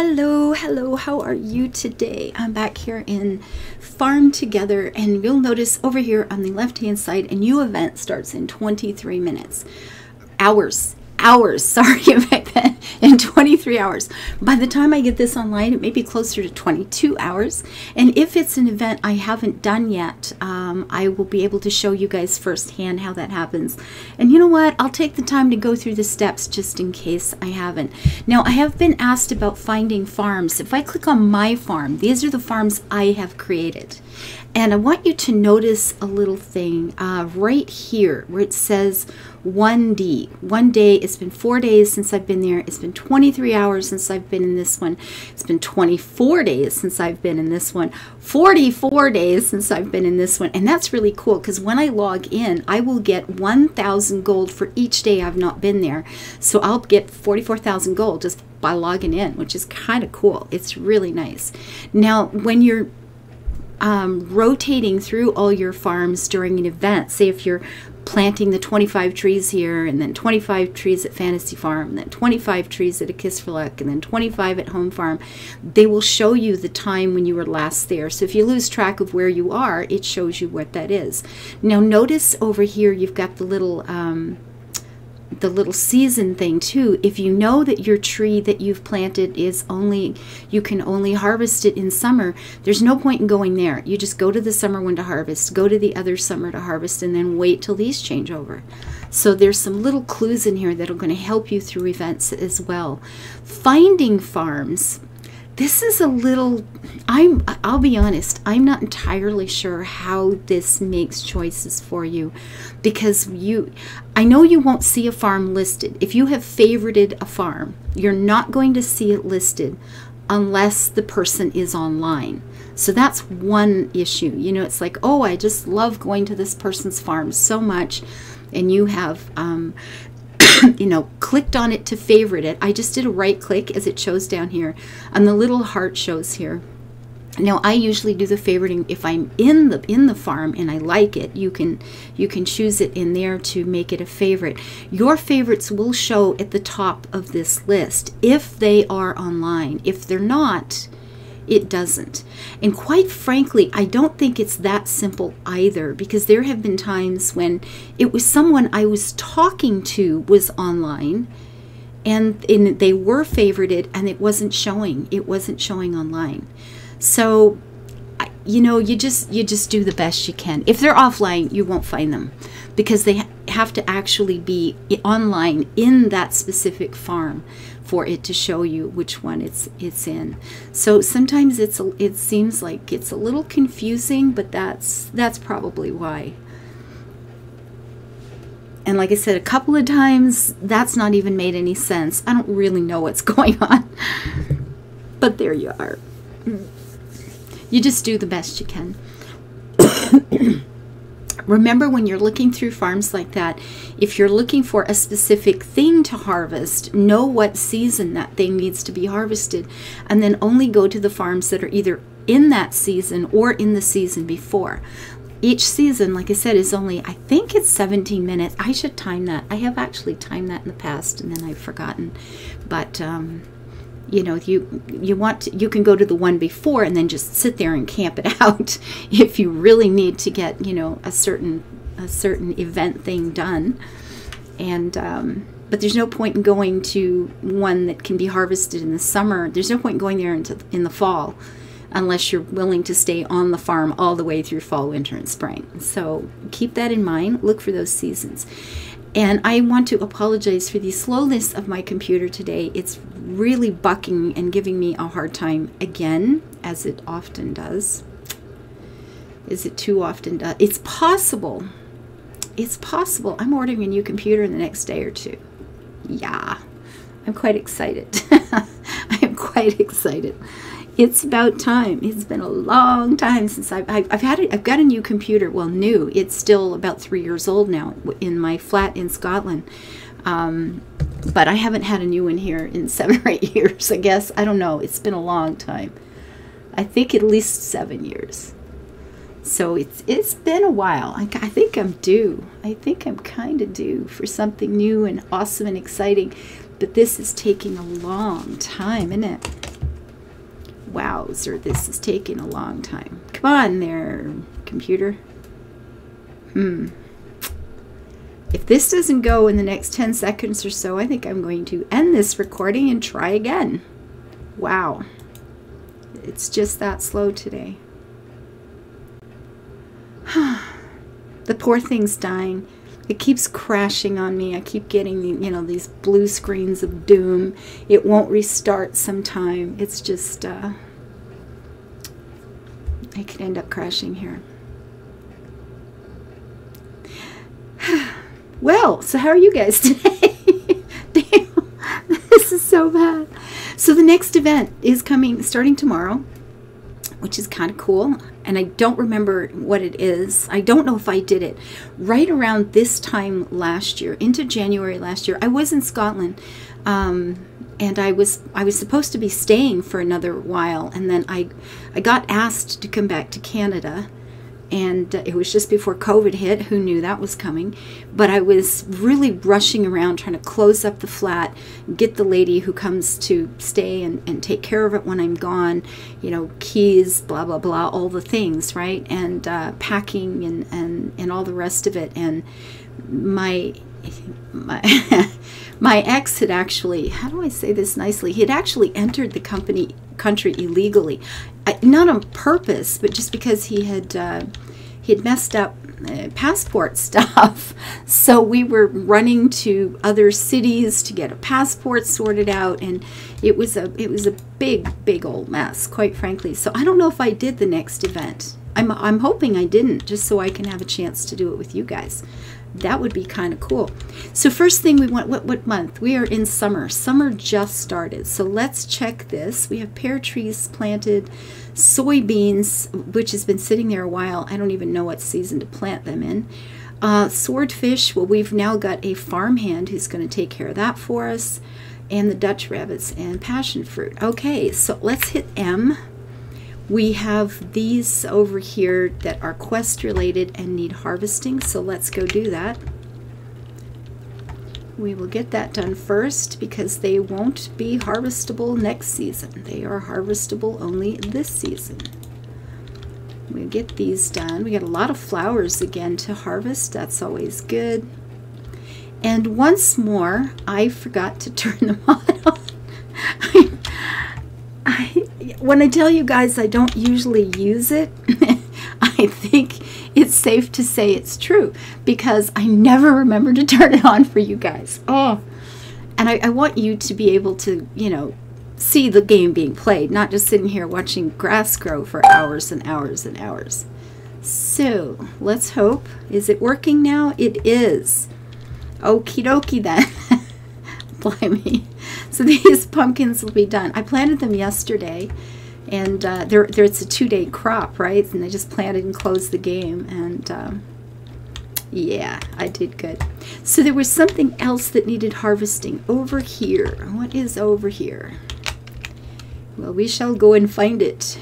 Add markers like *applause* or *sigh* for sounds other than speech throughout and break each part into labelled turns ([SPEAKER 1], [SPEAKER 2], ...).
[SPEAKER 1] Hello, hello, how are you today? I'm back here in Farm Together, and you'll notice over here on the left hand side, a new event starts in 23 minutes. Hours, hours, *laughs* sorry in 23 hours. By the time I get this online, it may be closer to 22 hours. And if it's an event I haven't done yet, um, I will be able to show you guys firsthand how that happens. And you know what? I'll take the time to go through the steps just in case I haven't. Now, I have been asked about finding farms. If I click on my farm, these are the farms I have created. And I want you to notice a little thing uh, right here where it says 1D. One day, it's been four days since I've been there. It's been 23 hours since I've been in this one. It's been 24 days since I've been in this one. 44 days since I've been in this one. And that's really cool because when I log in, I will get 1,000 gold for each day I've not been there. So I'll get 44,000 gold just by logging in, which is kind of cool. It's really nice. Now, when you're um, rotating through all your farms during an event. Say if you're planting the 25 trees here, and then 25 trees at Fantasy Farm, and then 25 trees at A Kiss for Luck, and then 25 at Home Farm, they will show you the time when you were last there. So if you lose track of where you are, it shows you what that is. Now notice over here you've got the little um, the little season thing too. If you know that your tree that you've planted is only you can only harvest it in summer there's no point in going there. You just go to the summer one to harvest go to the other summer to harvest and then wait till these change over. So there's some little clues in here that are going to help you through events as well. Finding farms this is a little i'm i'll be honest i'm not entirely sure how this makes choices for you because you i know you won't see a farm listed. If you have favorited a farm you're not going to see it listed unless the person is online. So that's one issue. You know it's like oh i just love going to this person's farm so much and you have um, you know, clicked on it to favorite it. I just did a right click as it shows down here and the little heart shows here. Now I usually do the favoriting if I'm in the in the farm and I like it. You can you can choose it in there to make it a favorite. Your favorites will show at the top of this list if they are online. If they're not, it doesn't. And quite frankly, I don't think it's that simple either because there have been times when it was someone I was talking to was online and, and they were favorited and it wasn't showing. It wasn't showing online. So you know you just you just do the best you can if they're offline you won't find them because they have to actually be online in that specific farm for it to show you which one it's it's in. So sometimes it's it seems like it's a little confusing, but that's that's probably why. And like I said a couple of times, that's not even made any sense. I don't really know what's *laughs* going on. but there you are. You just do the best you can. *coughs* Remember when you're looking through farms like that, if you're looking for a specific thing to harvest, know what season that thing needs to be harvested, and then only go to the farms that are either in that season or in the season before. Each season, like I said, is only, I think it's 17 minutes. I should time that. I have actually timed that in the past and then I've forgotten. But, um, you know you you want to, you can go to the one before and then just sit there and camp it *laughs* out if you really need to get you know a certain a certain event thing done. And um, but there's no point in going to one that can be harvested in the summer. There's no point in going there into in the fall unless you're willing to stay on the farm all the way through fall winter and spring. So keep that in mind. Look for those seasons and I want to apologize for the slowness of my computer today. It's really bucking and giving me a hard time again, as it often does. Is it too often does? It's possible. It's possible. I'm ordering a new computer in the next day or two. Yeah, I'm quite excited. *laughs* I am quite excited it's about time. It's been a long time since I've, I've, I've had it. I've got a new computer. Well, new. It's still about three years old now in my flat in Scotland. Um, but I haven't had a new one here in *laughs* seven or eight years, I guess. I don't know. It's been a long time. I think at least seven years. So it's it's been a while. I, I think I'm due. I think I'm kind of due for something new and awesome and exciting. But this is taking a long time, isn't it? Wowzer, this is taking a long time. Come on there, computer. Hmm. If this doesn't go in the next 10 seconds or so, I think I'm going to end this recording and try again. Wow. It's just that slow today. *sighs* the poor thing's dying. It keeps crashing on me. I keep getting, you know, these blue screens of doom. It won't restart sometime. It's just, uh, I could end up crashing here. *sighs* well, so how are you guys *laughs* today? Damn, *laughs* this is so bad. So the next event is coming starting tomorrow, which is kind of cool and I don't remember what it is. I don't know if I did it right around this time last year, into January last year. I was in Scotland, um, and I was I was supposed to be staying for another while, and then I I got asked to come back to Canada and it was just before COVID hit. Who knew that was coming? But I was really rushing around trying to close up the flat, get the lady who comes to stay and, and take care of it when I'm gone, you know, keys, blah, blah, blah, all the things, right? And uh, packing and, and, and all the rest of it. And my, my, *laughs* my ex had actually, how do I say this nicely? He had actually entered the company country illegally, Not on purpose, but just because he had uh, he had messed up uh, passport *laughs* stuff. so we were running to other cities to get a passport sorted out, and it was a it was a big big old mess, quite frankly. So I don't know if I did the next event. I'm I'm hoping I didn't, just so I can have a chance to do it with you guys that would be kind of cool. So first thing we want, what, what month? We are in summer. Summer just started. So let's check this. We have pear trees planted, soybeans, which has been sitting there a while. I don't even know what season to plant them in. Uh, swordfish, well, we've now got a farmhand who's going to take care of that for us. And the Dutch rabbits and passion fruit. Okay, so let's hit M. We have these over here that are quest related and need harvesting, so let's go do that. We will get that done first because they won't be harvestable next season. They are harvestable only this season. We get these done. We got a lot of flowers again to harvest. That's always good. And once more, I forgot to *laughs* turn them on. *laughs* I, when I tell you guys I don't usually use it, *laughs* I think it's safe to say it's true because I never remember to *laughs* turn it on for you guys. Oh, and I, I want you to be able to, you know, see the game being played, not just sitting here watching grass grow for hours and hours and hours. So let's hope. Is it working now? It is. Okie dokie then. *laughs* Blimey. So *laughs* these pumpkins will be done. I planted them yesterday and uh, there, there it's a two-day crop, right? And I just planted and closed the game, and um, yeah, I did good. So there was something else that needed harvesting over here. What is over here? Well, we shall go and find it.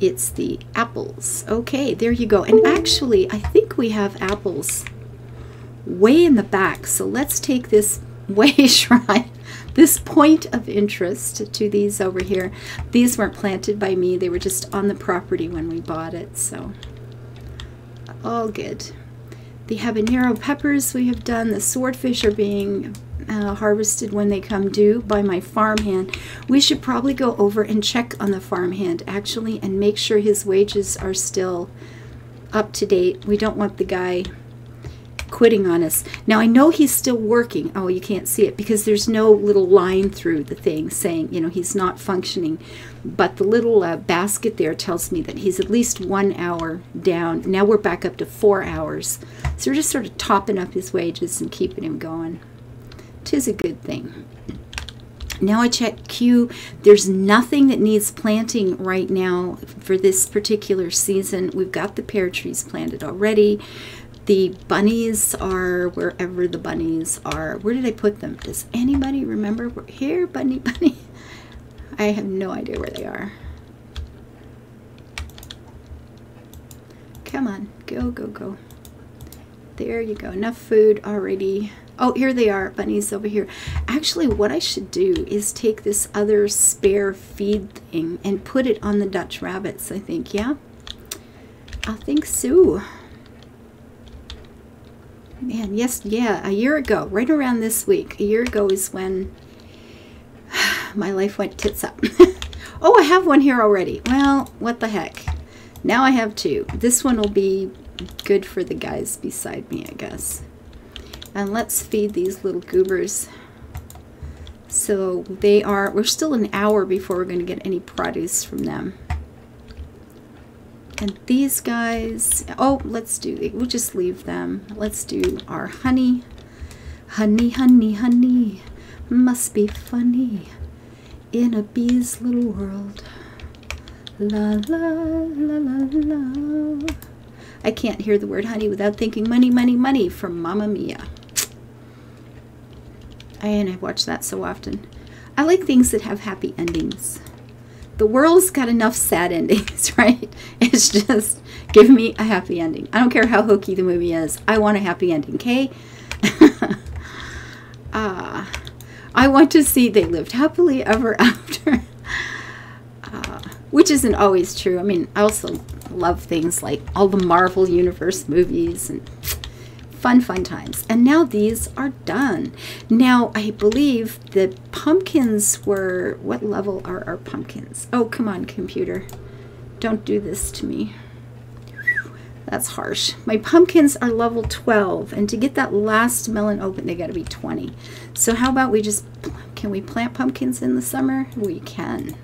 [SPEAKER 1] It's the apples. Okay, there you go. And actually, I think we have apples way in the back. So let's take this *laughs* way shrine this point of interest to these over here. These weren't planted by me. They were just on the property when we bought it. So all good. The habanero peppers we have done. The swordfish are being uh, harvested when they come due by my farmhand. We should probably go over and check on the farmhand actually and make sure his wages are still up to date. We don't want the guy quitting on us. Now I know he's still working. Oh, you can't see it because there's no little line through the thing saying, you know, he's not functioning. But the little uh, basket there tells me that he's at least one hour down. Now we're back up to four hours. So we're just sort of topping up his wages and keeping him going. Tis a good thing. Now I check Q. There's nothing that needs planting right now for this particular season. We've got the pear trees planted already. The bunnies are wherever the bunnies are. Where did I put them? Does anybody remember? Here, bunny, *laughs* bunny. I have no idea where they are. Come on, go, go, go. There you go. Enough food already Oh, here they are, bunnies over here. Actually, what I should do is take this other spare feed thing and put it on the Dutch rabbits, I think, yeah? I think so. Man, yes, yeah, a year ago, right around this week, a year ago is when *sighs* my life went tits up. *laughs* oh, I have one here already. Well, what the heck. Now I have two. This one will be good for the guys beside me, I guess. And let's feed these little goobers. So they are, we're still an hour before we're going to get any produce from them. And these guys, oh, let's do, we'll just leave them. Let's do our honey. Honey, honey, honey, must be funny in a bee's little world. La la la la la. I can't hear the word honey without thinking money, money, money from Mamma Mia. And I watch that so often. I like things that have happy endings. The world's got enough sad endings, *laughs* right? It's just give me a happy ending. I don't care how hokey the movie is. I want a happy ending, okay? *laughs* uh, I want to see they lived happily ever *laughs* after which isn't always true. I mean, I also love things like all the Marvel Universe movies and fun, fun times. And now these are done. Now, I believe the pumpkins were, what level are our pumpkins? Oh, come on, computer. Don't do this to me. That's harsh. My pumpkins are level 12, and to get that last melon open, they got to be 20. So how about we just, can we plant pumpkins in the summer? We can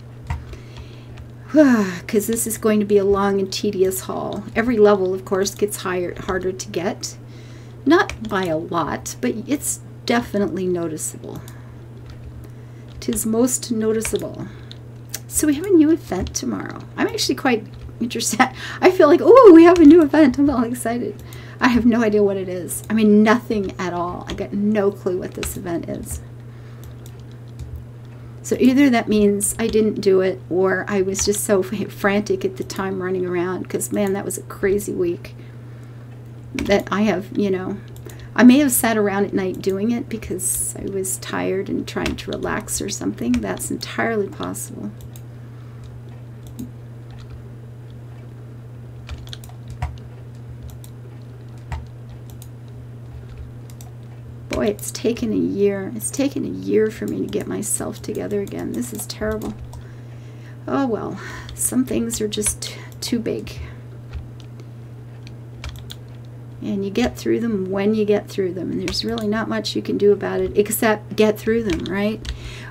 [SPEAKER 1] *sighs* because this is going to be a long and tedious haul. Every level, of course, gets higher, harder to get. Not by a lot, but it's definitely noticeable. Tis most noticeable. So we have a new event tomorrow. I'm actually quite interested. *laughs* I feel like, oh, we have a new event. I'm all excited. I have no idea what it is. I mean, nothing at all. I got no clue what this event is. So either that means I didn't do it or I was just so frantic at the time running around because, man, that was a crazy week that I have, you know, I may have sat around at night doing it because I was tired and trying to relax or something. That's entirely possible. boy, it's taken a year. It's taken a year for me to get myself together again. This is terrible. Oh well, some things are just too big. And you get through them when you get through them. And there's really not much you can do about it except get through them, right?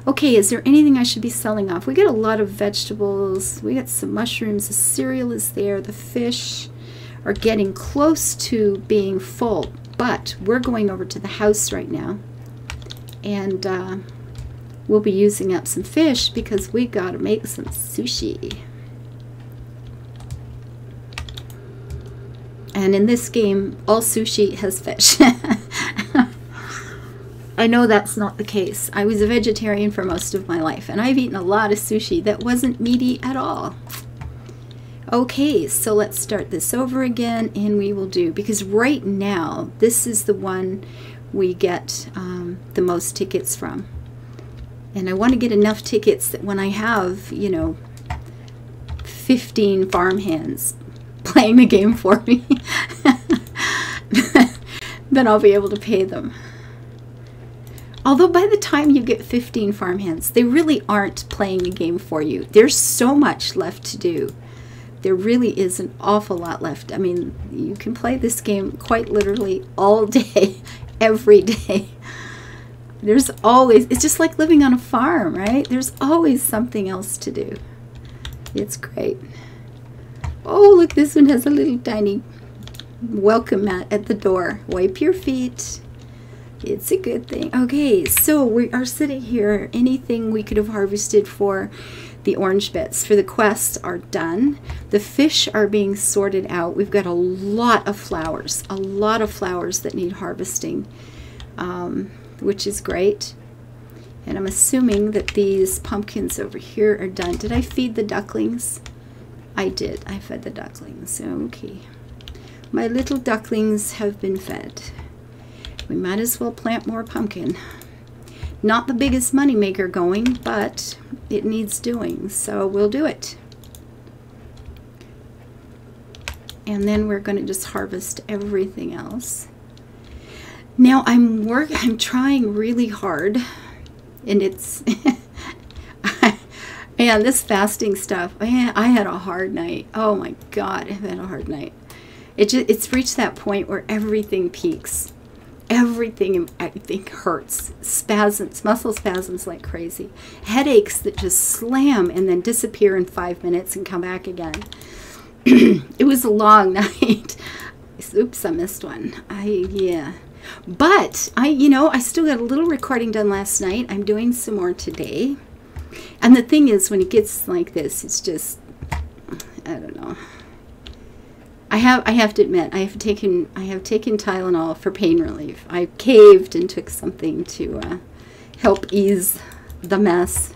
[SPEAKER 1] Okay, is there anything I should be selling off? We get a lot of vegetables. We got some mushrooms. The cereal is there. The fish are getting close to being full. But we're going over to the house right now. And uh, we'll be using up some fish because we got to make some sushi. And in this game, all sushi has fish. *laughs* I know that's not the case. I was a vegetarian for most of my life, and I've eaten a lot of sushi that wasn't meaty at all. Okay, so let's start this over again and we will do, because right now, this is the one we get um, the most tickets from. And I want to get enough tickets that when I have, you know, 15 farmhands playing the game for me, *laughs* then I'll be able to pay them. Although by the time you get 15 farmhands, they really aren't playing the game for you. There's so much left to do there really is an awful lot left. I mean, you can play this game quite literally all *laughs* day, every day. There's always, it's just like living on a farm, right? There's always something else to do. It's great. Oh, look, this one has a little tiny welcome mat at the door. Wipe your feet. It's a good thing. Okay, so we are sitting here. Anything we could have harvested for the orange bits for the quests are done. The fish are being sorted out. We've got a lot of flowers, a lot of flowers that need harvesting, um, which is great. And I'm assuming that these pumpkins over here are done. Did I feed the ducklings? I did. I fed the ducklings. So Okay. My little ducklings have been fed. we might as well plant more pumpkin. Not the biggest money maker going, but it needs doing, so we'll do it. And then we're going to just harvest everything else. Now I'm work *laughs* I'm trying really hard and it's *laughs* man, this fasting stuff, man, I had a hard night. Oh my god, I've had a hard night. It just it's reached that point where everything peaks everything I think hurts. Spasms, muscle spasms like crazy. Headaches that just slam and then disappear in five minutes and come back again. *clears throat* it was a long *laughs* night. Oops, I missed one. I, yeah. But I, you know, I still got a little recording done last night. I'm doing some more today. And the thing is, when it gets like this, it's just, I don't know. I have I have to admit I have taken I have taken Tylenol for pain relief. I caved and took something to uh, help ease the mess.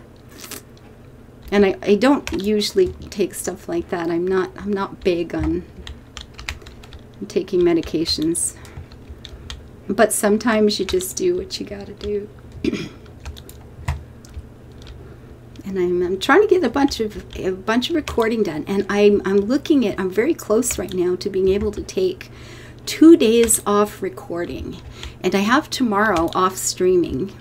[SPEAKER 1] And I, I don't usually take stuff like that. I'm not I'm not big on taking medications. But sometimes you just do what you gotta do. *clears throat* and I'm, I'm, trying to get a bunch of a bunch of recording done. And I'm, I'm looking at I'm very close right now to being able to take two days off recording. And I have tomorrow off streaming.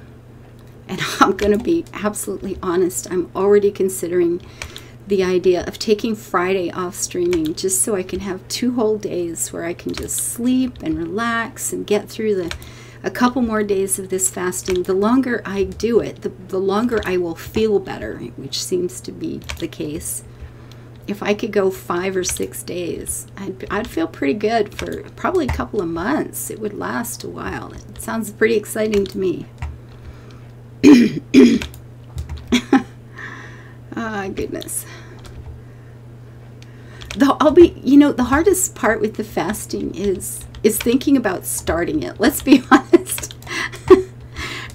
[SPEAKER 1] And *laughs* I'm gonna be absolutely honest I'm already considering the idea of taking Friday off streaming just so I can have two whole days where I can just sleep and relax and get through the a couple more days of this fasting, the longer I do it, the, the longer I will feel better, which seems to be the case. If I could go five or six days, I'd, I'd feel pretty good for probably a couple of months. It would last a while. It sounds pretty exciting to me. *coughs* Ah, oh, goodness. The, I'll be, you know, the hardest part with the fasting is is thinking about starting it. Let's be *laughs* honest.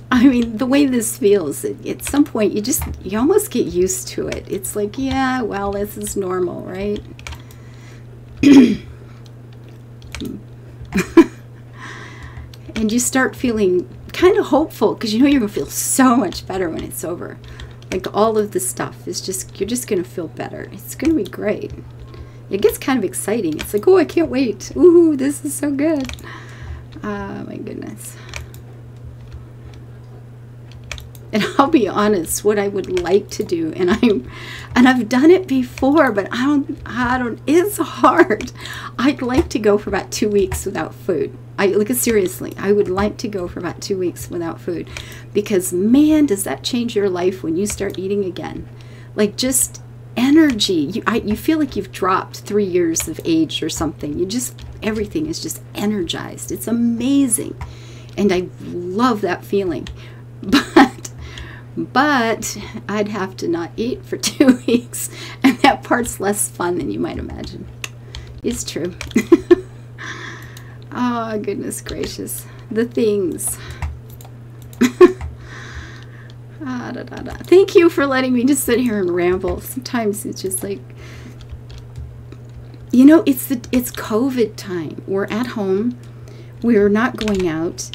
[SPEAKER 1] I mean, the way this feels, at some point you just, you almost get used to it. It's like, yeah, well, this is normal, right? *coughs* and you start feeling kind of hopeful because you know you're going to feel so much better when it's over. Like all of the stuff is just, you're just going to feel better. It's going to be great it gets kind of exciting. It's like, oh, I can't wait. Ooh, this is so good. Oh, my goodness. And *laughs* I'll be honest, what I would like to do, and I'm, and I've done it before, but I don't, I don't. It's hard. I'd like to go for about two weeks without food. I look seriously. I would like to go for about two weeks without food, because man, does that change your life when you start eating again? Like just energy. You, I, you feel like you've dropped three years of age or something. You just, everything is just energized. It's amazing. And I love that feeling. *laughs* But, but I'd have to not eat for *laughs* two weeks. And that part's less fun than you might imagine. It's true. oh, *laughs* goodness gracious. The things. Ah, da, da, da. Thank you for letting me just sit here and ramble. Sometimes it's just like, you know, it's the it's COVID time. We're at home. We're not going out.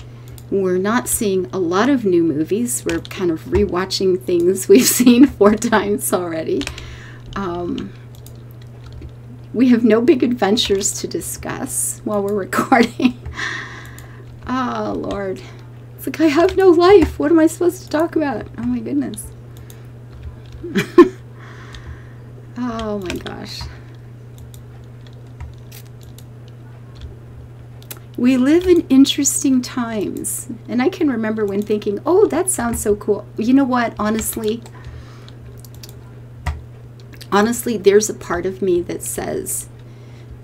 [SPEAKER 1] We're not seeing a lot of new movies. We're kind of rewatching things *laughs* we've seen four times already. Um, we have no big adventures to discuss while we're *laughs* recording. oh, Lord. It's like, I have no life. What am I supposed to talk about? Oh my goodness. *laughs* oh my gosh. We live in interesting times. And I can remember when thinking, oh, that sounds so cool. You know what? Honestly, honestly, there's a part of me that says,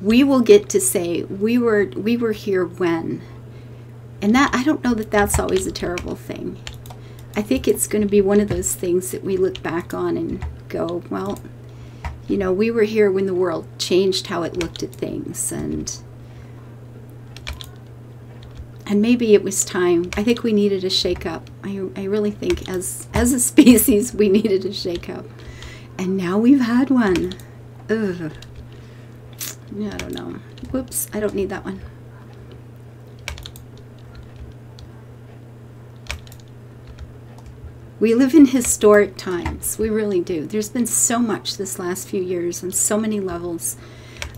[SPEAKER 1] we will get to say, we were, we were here when and that I don't know that that's always a terrible thing. I think it's going to be one of those things that we look back on and go, well, you know, we were here when the world changed how it looked at things and and maybe it was time. I think we needed a shakeup. I, I really think as as a *laughs* species we needed a shakeup. And now we've had one. Ugh. Yeah, I don't know. Whoops, I don't need that one. We live in historic times. We really do. There's been so much this last few years on so many levels.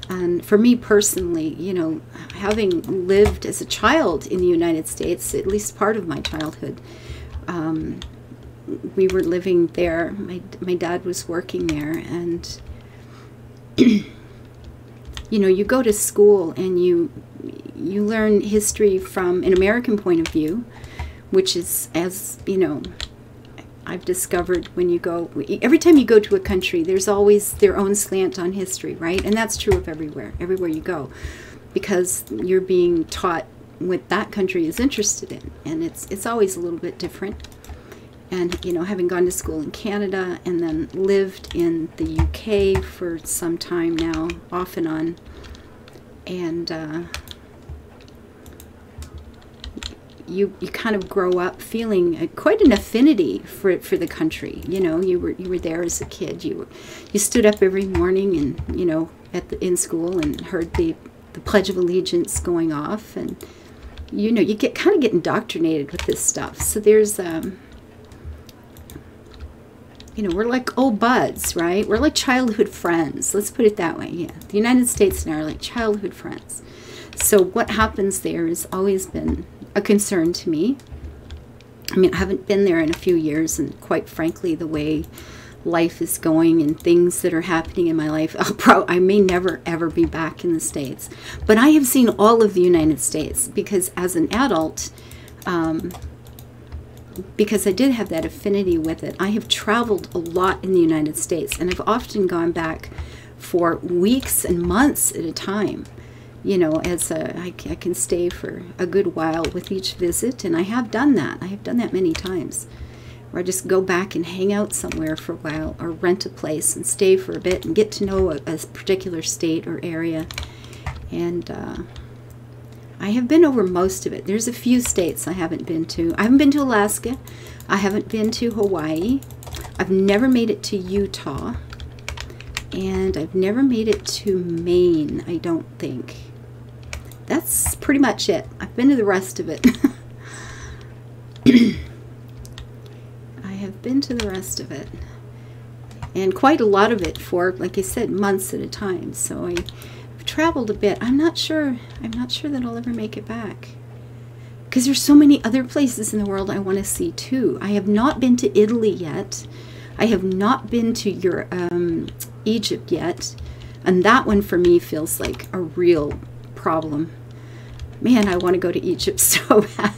[SPEAKER 1] And for me personally, you know, having lived as a child in the United States, at least part of my childhood, um, we were living there. My, my dad was working there, and *clears throat* you know, you go to school and you you learn history from an American point of view, which is as you know I've discovered when you go, every time you go to a country, there's always their own slant on history, right? And that's true of everywhere, everywhere you go, because you're being taught what that country is interested in, and it's it's always a little bit different. And you know, having gone to school in Canada and then lived in the UK for some time now, off and on, and uh, you you kind of grow up feeling quite an affinity for for the country. You know, you were you were there as a kid. You you stood up every morning and you know at the in school and heard the the Pledge of Allegiance going off, and you know you get kind of get indoctrinated with this stuff. So there's um, you know, we're like old buds, right? We're like childhood friends. Let's put it that way. Yeah. The United States and I are like childhood friends. So what happens there has always been a concern to me. I mean, I haven't been there in a few years, and quite frankly, the way life is going and things that are happening in my life, *laughs* pro- I may never ever be back in the States. But I have seen all of the United States because as an adult, um, because I did have that affinity with it, I have traveled a lot in the United States, and I've often gone back for weeks and months at a time you know, as a, I, I can stay for a good while with each visit, and I have done that. I have done that many times. Where I just go back and hang out somewhere for a while, or rent a place and stay for a bit and get to know a, a particular state or area. And uh, I have been over most of it. There's a few states I haven't been to. I haven't been to Alaska. I haven't been to Hawaii. I've never made it to Utah. And I've never made it to Maine, I don't think that's pretty much it. I've been to the rest of it. *coughs* I have been to the rest of it. And quite a lot of it for, like I said, months at a time. So I, have traveled a bit. I'm not sure. I'm not sure that I'll ever make it back. Because there's so many other places in the world I want to see too. I have not been to Italy yet. I have not been to your um, Egypt yet. And that one for me feels like a real problem man, I want to go to Egypt *laughs* so bad.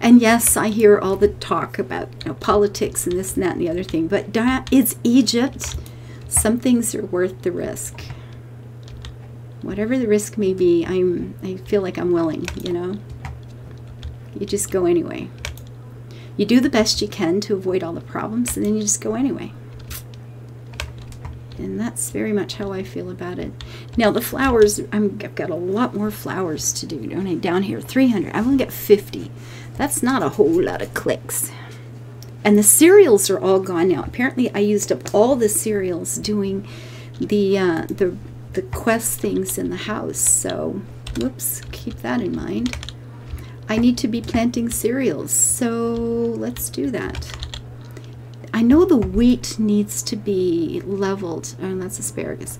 [SPEAKER 1] And yes, I hear all the talk about you know, politics and this and that and the other thing, but it's Egypt. Some things are worth the risk. Whatever the risk may be, I'm I feel like I'm willing, you know. You just go anyway. You do the best you can to avoid all the problems, and then you just go anyway. And that's very much how I feel about it. Now the flowers, i have got a lot more flowers to do, don't I? Down here, 300. I've only got 50. That's not a whole lot of clicks. And the cereals are all gone now. Apparently I used up all the cereals doing the, uh, the, the quest things in the house. So, whoops, keep that in mind. I need to be planting cereals. So let's do that. I know the wheat needs to be leveled. Oh, that's asparagus.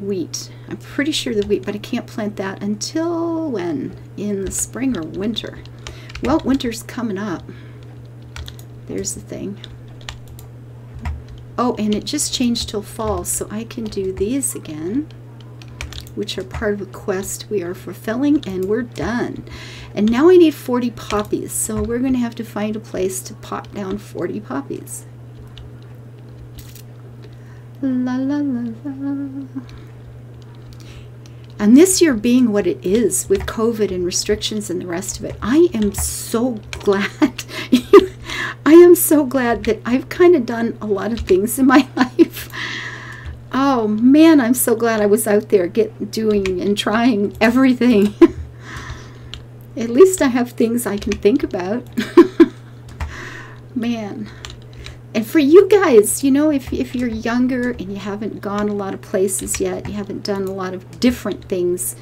[SPEAKER 1] Wheat. I'm pretty sure the wheat, but I can't plant that until when? In the spring or winter? Well, winter's coming up. There's the thing. Oh, and it just changed till fall, so I can do these again, which are part of a quest we are fulfilling, and we're done. And now I need 40 poppies, so we're going to have to find a place to pop down 40 poppies. La la la la. And this year being what it is with COVID and restrictions and the rest of it, I am so *laughs* glad. I am so glad that I've kind of done a lot of things in my *laughs* life. Oh man, I'm so glad I was out there get doing and trying everything. *laughs* At least I have things I can think about. *laughs* man and for you guys, you know, if, if you're younger and you haven't gone a lot of places yet, you haven't done a lot of different things,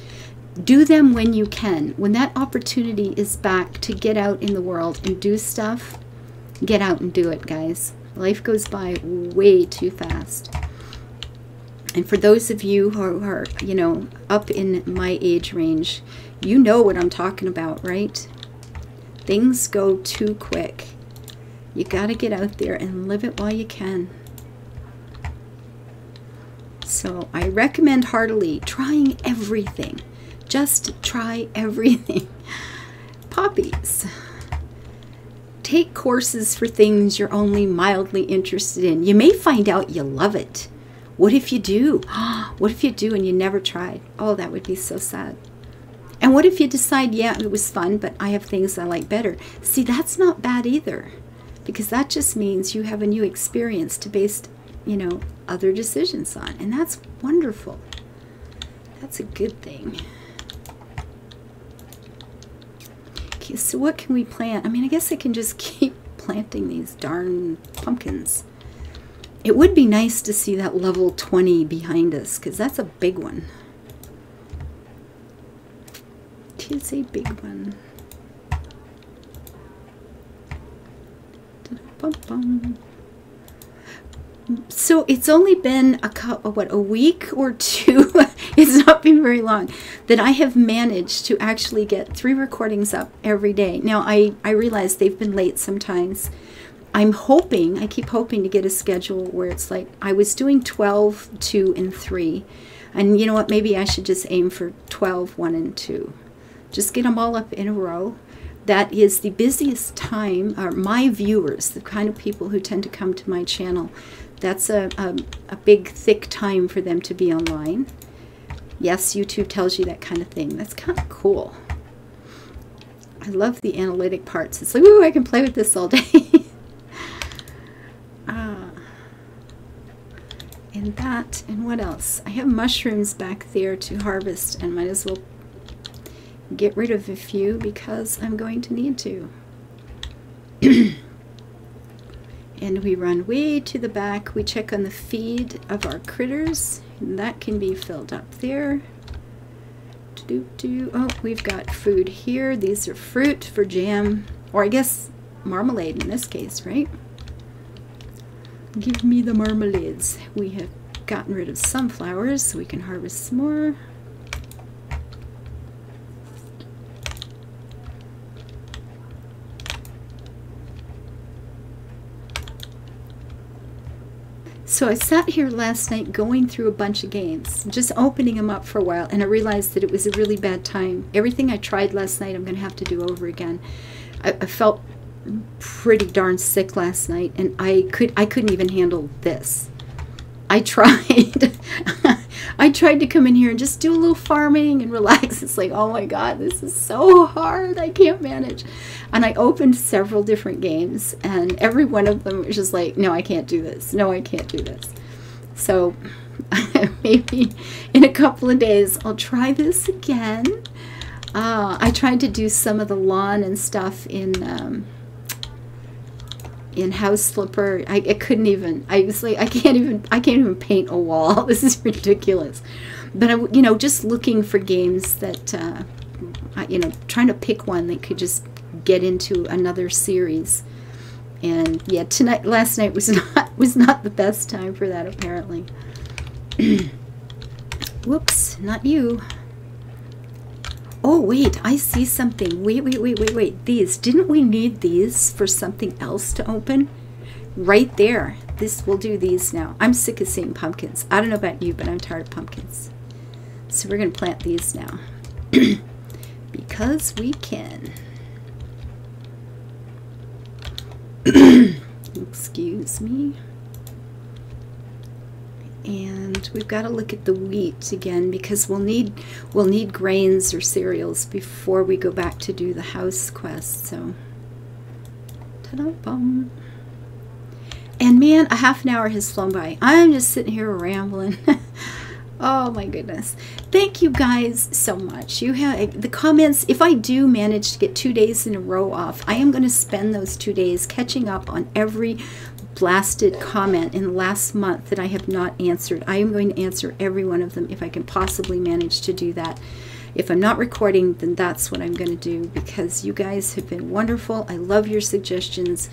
[SPEAKER 1] do them when you can. When that opportunity is back to get out in the world and do stuff, Get out and do it, guys. Life goes by way too fast. And for those of you who are, you know, up in my age range, you know what I'm talking about, right? Things go too quick. You got to get out there and live it while you can. So I recommend heartily trying everything. Just try everything. *laughs* Poppies. Take courses for things you're only mildly interested in. You may find out you love it. What if you do? *gasps* what if you do and you never tried? Oh, that would be so sad. And what if you decide, yeah, it was fun, but I have things I like better? See, that's not bad either, because that just means you have a new experience to base, you know, other decisions on. And that's wonderful. That's a good thing. Okay, so what can we plant? I mean, I guess I can just *laughs* keep planting these darn pumpkins. It would be nice to see that level 20 behind us, because that's a big one. It is a big one. So it's only been a couple, what, a week or two, *laughs* it's not been very long, that I have managed to actually get three recordings up every day. Now, I, I realize they've been late sometimes. I'm hoping, I keep hoping to get a schedule where it's like, I was doing 12, 2, and 3. And you know what, maybe I should just aim for 12, 1, and 2. Just get them all up in a row that is the busiest time, or my viewers, the kind of people who tend to come to my channel, that's a, a, a, big, thick time for them to be online. Yes, YouTube tells you that kind of thing. That's kind of cool. I love the analytic parts. It's like, ooh, I can play with this all day. *laughs* ah. And that, and what else? I have mushrooms back there to harvest and might as well get rid of a few because I'm going to need to. *clears throat* and we run way to the back. We check on the feed of our critters. And that can be filled up there. Oh, we've got food here. These are fruit for jam, or I guess marmalade in this case, right? Give me the marmalades. We have gotten rid of sunflowers so we can harvest some more. So I sat here last night going through a bunch of games, just opening them up for a while, and I realized that it was a really bad time. Everything I tried last night, I'm going to have to do over again. I, I felt pretty darn sick last night, and I could I couldn't even handle this. I tried. *laughs* I tried to come in here and just do a little farming and relax. *laughs* It's like, oh my God, this is so hard. I can't manage. And I opened several different games, and every one of them was just like, no, I can't do this. No, I can't do this. So *laughs* maybe in a couple of days, I'll try this again. Uh, I tried to do some of the lawn and stuff in. Um, in House Flipper. I, I couldn't even i was like i can't even i can't even paint a wall. *laughs* This is ridiculous. But i you know just looking for games that uh, you know trying to pick one that could just get into another series. And yeah tonight last night was *laughs* not was not the best time for that apparently. *clears throat* Whoops not you Oh, wait, I see something. Wait, wait, wait, wait, wait. These, didn't we need these for something else to open? Right there. This, we'll do these now. I'm sick of seeing pumpkins. I don't know about you, but I'm tired of pumpkins. So we're going to plant these now. *clears throat* because we can. *clears throat* Excuse me. And we've got to look at the wheat again because we'll need we'll need grains or cereals before we go back to do the house quest. So. And man, a half an hour has flown by. I'm just sitting here rambling. *laughs* oh my goodness. Thank you guys so much. You have eh, the comments. If I do manage to get two days in a row off, I am going to spend those two days catching up on every blasted comment in the last month that I have not answered. I am going to answer every one of them if I can possibly manage to do that. If I'm not recording, then that's what I'm going to do because you guys have been wonderful. I love your suggestions.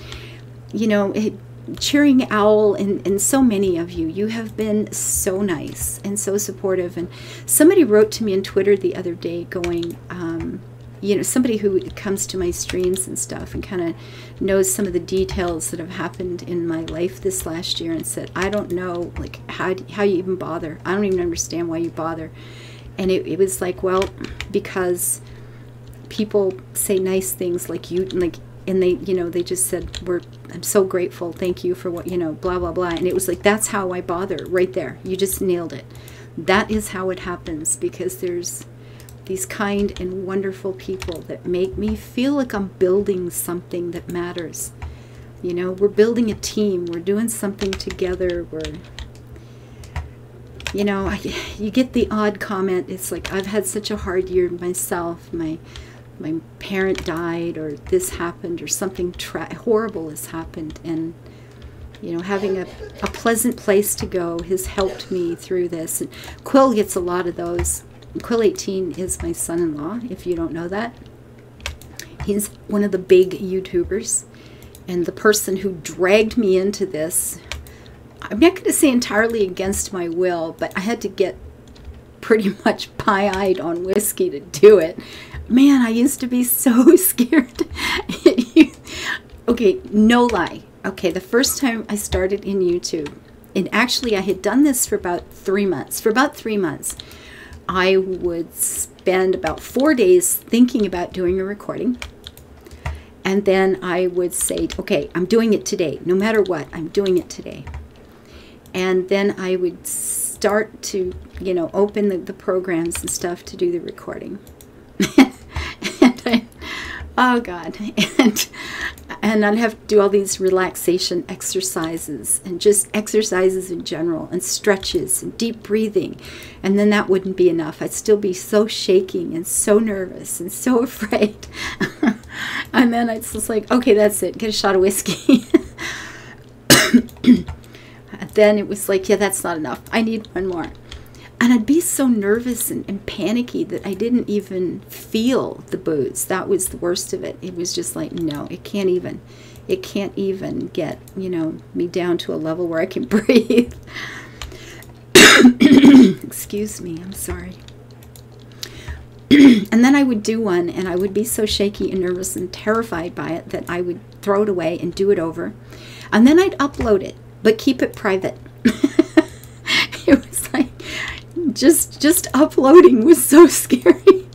[SPEAKER 1] you know, it, cheering owl and, and so many of you you have been so nice and so supportive and somebody wrote to me on twitter the other day going um, you know somebody who comes to my streams and stuff and kind of knows some of the details that have happened in my life this last year and said i don't know like how, how you even bother. I don't even understand why you bother. And it, it was like well because people say nice things like you like and they you know they just said we're i'm so grateful. Thank you for what you know blah blah blah. And it was like that's how i bother right there. You just nailed it. That is how it happens because there's these kind and wonderful people that make me feel like i'm building something that matters. You know we're building a team. We're doing something together. We're you know I, you get the odd comment. It's like i've had such a hard year myself. My my parent died or this happened or something horrible has happened. And you know having a, a pleasant place to go has helped me through this. And quill gets a lot of those quill 18 is my son-in-law if you don't know that he's one of the big youtubers and the person who dragged me into this i'm not going to say entirely against my will but i had to get pretty *laughs* much pie-eyed on whiskey to do it man, I used to be so *laughs* scared. *laughs* okay, no lie. Okay, the first time I started in YouTube, and actually I had done this for about three months. For about three months, I would spend about four days thinking about doing a recording. And then I would say, okay, I'm doing it today. No matter what, I'm doing it today. And then I would start to, you know, open the, the programs and stuff to do the recording. *laughs* oh God, *laughs* and and I'd have to do all these relaxation exercises and just exercises in general and stretches and deep breathing, and then that wouldn't be enough. I'd still be so shaking and so nervous and so *laughs* afraid, *laughs* and then I'd just like, okay, that's it, get a shot of whiskey. *coughs* *coughs* then it was like, yeah, that's not enough. I need one more. And I'd be so nervous and, and, panicky that I didn't even feel the boots. That was the worst of it. It was just like, no, it can't even, it can't even get, you know, me down to a level where I can *laughs* breathe. *coughs* Excuse me, I'm sorry. *coughs* and then I would do one and I would be so shaky and nervous and terrified by it that I would throw it away and do it over. And then I'd upload it, but keep it private. it was like just just uploading was so *laughs* scary.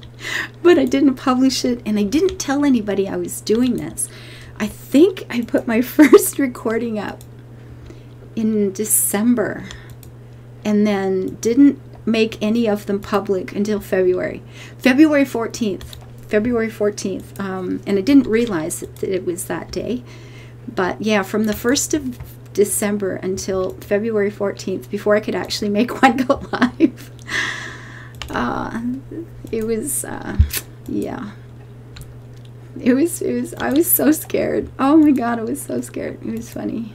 [SPEAKER 1] but I didn't publish it and I didn't tell anybody I was doing this. I think I put my *laughs* first recording up in December and then didn't make any of them public until February. February 14th. February 14th. Um, and I didn't realize that it was that day. But yeah, from the 1st of December until February 14th before I could actually make *laughs* one go live. Uh, it was, uh, yeah. It was, it was, I was so scared. Oh my God, I was so scared. It was funny.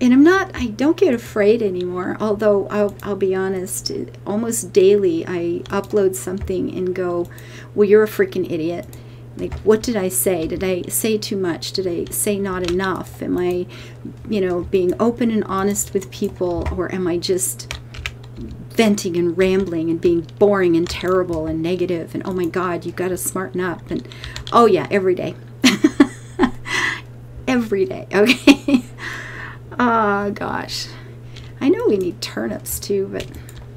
[SPEAKER 1] And I'm not, I don't get afraid anymore, although I'll, I'll be honest, almost daily I upload something and go, well, you're a freaking idiot like what did i say? Did i say too much? Did i say not enough? Am i you know being open and honest with people or am i just venting and rambling and being boring and terrible and negative and oh my god you've got to smarten up and oh yeah every day. *laughs* Every day *laughs* okay. Oh gosh. I know we need turnips too but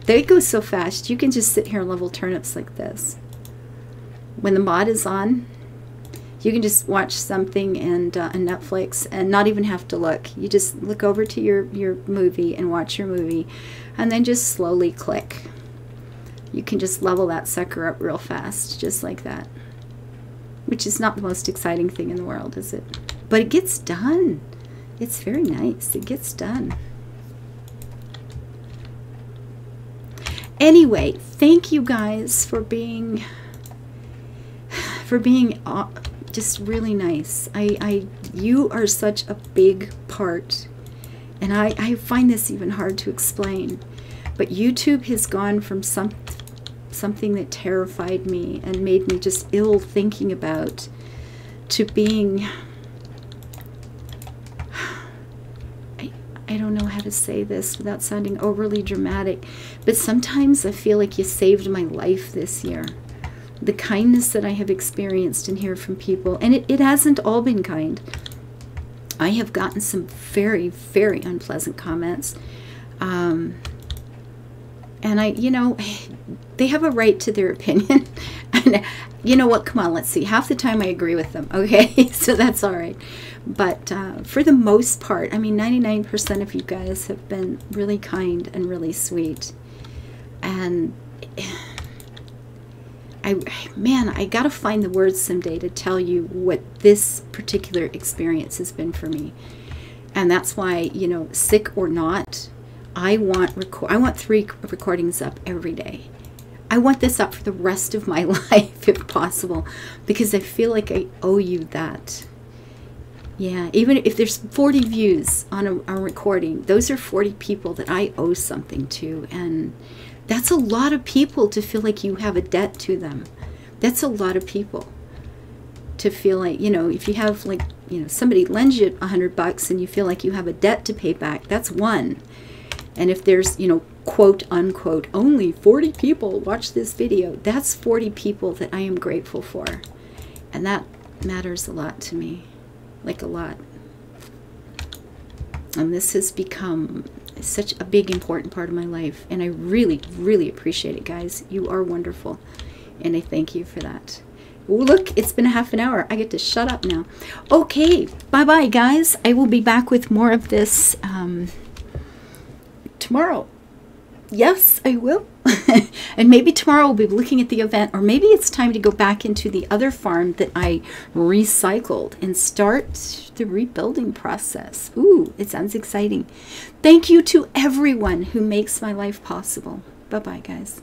[SPEAKER 1] they go so fast. You can just sit here and level turnips like this when the mod is on, you can just watch something and uh, on Netflix and not even have to look. You just look over to your, your movie and watch your movie and then just slowly click. You can just level that sucker up real fast, just like that. Which is not the most exciting thing in the world, is it? But it gets done. It's very nice. It gets done. Anyway, thank you guys for being for being uh, just really nice. I, I, you are such a big part, and I, I find this even hard to explain. But YouTube has gone from some, something that terrified me and made me just ill thinking about to being, I, I don't know how to say this without sounding overly dramatic, but sometimes I feel like you saved my life this year. The kindness that I have experienced and hear from people, and it, it hasn't all been kind. I have gotten some very, very unpleasant comments. Um, and I, you know, *sighs* they have a right to their *laughs* opinion. and you know what? Come on, let's see. Half the time I agree with them, *laughs* okay? so that's all right. But uh, for the most part, I mean, 99% of you guys have been really kind and really sweet. And *sighs* I, man, I got to find the words someday to tell you what this particular experience has been for me. And that's why, you know, sick or not, I want record I want three recordings up every day. I want this up for the rest of my *laughs* life if possible because I feel like I owe you that. Yeah, even if there's 40 views on a, a, recording, those are 40 people that I owe something to. And that's a lot of people to feel like you have a debt to them. That's a lot of people to feel like, you know, if you have like, you know, somebody lends you a hundred bucks and you feel like you have a debt to pay back, that's one. And if there's, you know, quote unquote, only 40 people watch this video, that's 40 people that I am grateful for. And that matters a lot to me like a lot. And this has become such a big, important part of my life. And I really, really appreciate it, guys. You are wonderful. And I thank you for that. Ooh, look, it's been a half an hour. I get to shut up now. Okay, bye-bye, guys. I will be back with more of this um, tomorrow. Yes, I will. *laughs* and maybe tomorrow we'll be looking at the event, or maybe it's time to go back into the other farm that I recycled and start the rebuilding process. Ooh, it sounds exciting. Thank you to everyone who makes my life possible. Bye bye, guys.